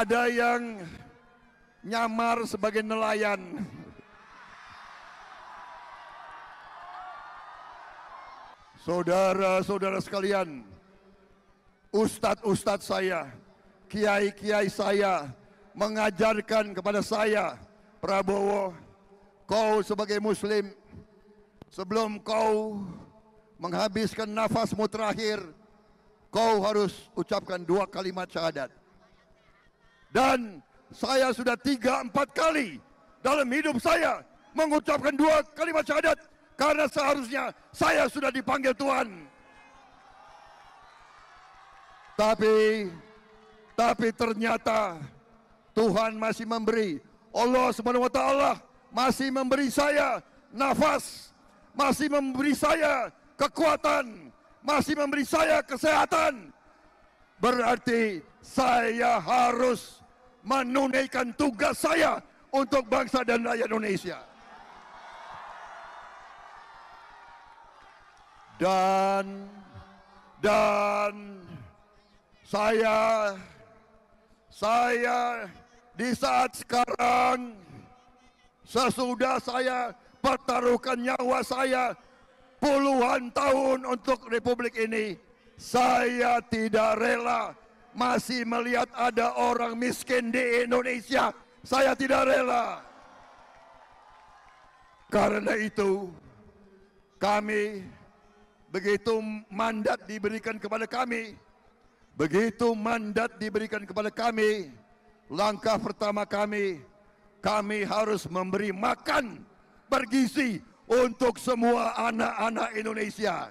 Ada yang nyamar sebagai nelayan. Saudara-saudara sekalian, ustadz-ustadz saya, kiai-kiai saya mengajarkan kepada saya, Prabowo, kau sebagai muslim, sebelum kau menghabiskan nafasmu terakhir, kau harus ucapkan dua kalimat syahadat. Dan saya sudah tiga empat kali dalam hidup saya mengucapkan dua kalimat syahadat karena seharusnya saya sudah dipanggil Tuhan. Tapi tapi ternyata Tuhan masih memberi Allah Subhanahu wa taala masih memberi saya nafas, masih memberi saya kekuatan, masih memberi saya kesehatan. Berarti saya harus menunaikan tugas saya untuk bangsa dan rakyat Indonesia. dan dan saya saya di saat sekarang sesudah saya pertaruhkan nyawa saya puluhan tahun untuk republik ini saya tidak rela masih melihat ada orang miskin di Indonesia saya tidak rela karena itu kami begitu mandat diberikan kepada kami, begitu mandat diberikan kepada kami, langkah pertama kami, kami harus memberi makan bergizi untuk semua anak-anak Indonesia.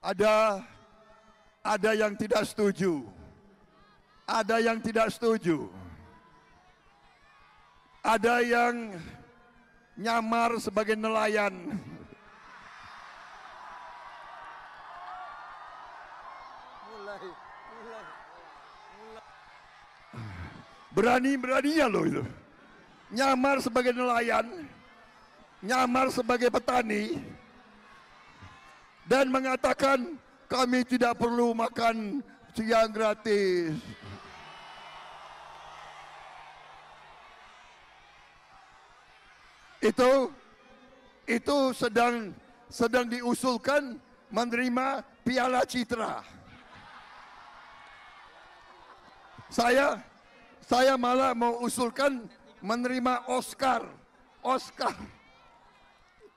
Ada ada yang tidak setuju. Ada yang tidak setuju. Ada yang nyamar sebagai nelayan. Berani-beraninya loh itu. Nyamar sebagai nelayan, nyamar sebagai petani, dan mengatakan kami tidak perlu makan siang gratis. itu itu sedang sedang diusulkan menerima piala citra. Saya saya malah mau usulkan menerima Oscar. Oscar.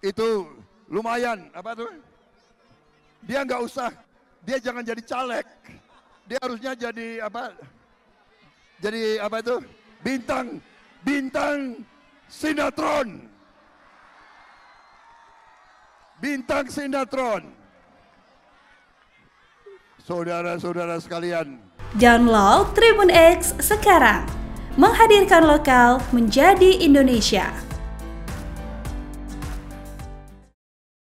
Itu lumayan apa tuh? Dia nggak usah, dia jangan jadi caleg. Dia harusnya jadi apa? Jadi apa itu? Bintang bintang sinetron bintang sinetron. Saudara-saudara sekalian. Download Tribun X sekarang. Menghadirkan lokal menjadi Indonesia.